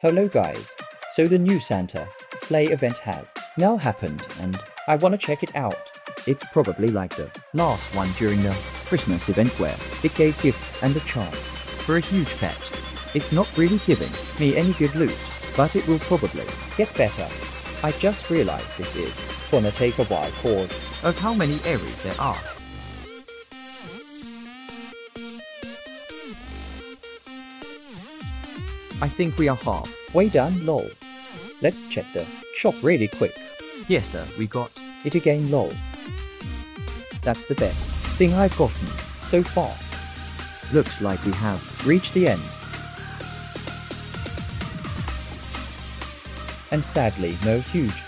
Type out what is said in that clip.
Hello guys. So the new Santa sleigh event has now happened and I wanna check it out. It's probably like the last one during the Christmas event where it gave gifts and a chance for a huge pet. It's not really giving me any good loot, but it will probably get better. I just realized this is gonna take a while cause of how many areas there are. I think we are half. Way done, lol. Let's check the shop really quick. Yes, sir, we got it again, lol. That's the best thing I've gotten so far. Looks like we have reached the end. And sadly, no huge